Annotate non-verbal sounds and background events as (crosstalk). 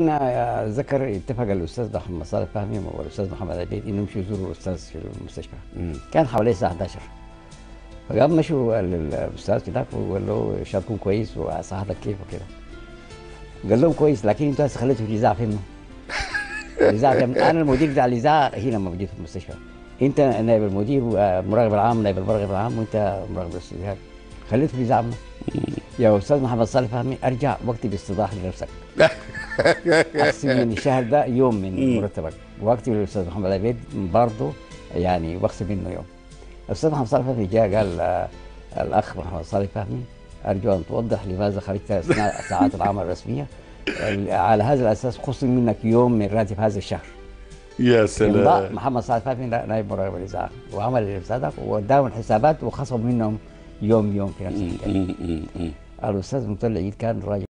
أنا ذكر اتفق الأستاذ محمد صالح فهمي والأستاذ محمد عبيد إنهم يمشوا يزوروا الأستاذ في المستشفى. مم. كان حوالي الساعة 11 فقام مشوا ال- الاستاذ هناك وقال له شافكم كويس وصحتك كيف وكده قال لهم كويس لكن أنتوا هسه خليتوا الإذاعة فين؟ (laughs) الإذاعة؟ أنا المدير بتاع الإذاعة هنا لما جيت في المستشفى. أنت نائب المدير والمراقب العام نائب المراقب العام وأنت مراقب الأستاذ خليته في الإذاعة يا أستاذ محمد صالح فهمي أرجع وأكتب استيضاح لنفسك. (laughs) اقسم من الشهر ده يوم من مرتبك. واكتب للاستاذ محمد عبيد برضه يعني واقسم منه يوم. الأستاذ محمد صالح فهمي جاء قال آه، الأخ محمد صالح فهمي أرجو أن توضح لماذا خرجت أثناء (laughs) ساعات العمل الرسمية. ال- على هذا الأساس خصم منك يوم من راتب هذا الشهر. يا سلام. محمد صالح فهمي نائب مراقب الاذاعه وعمل الرسالة واداهم الحسابات وخصم منهم يوم يوم في نفس. الأستاذ مطلع عيد كان راجل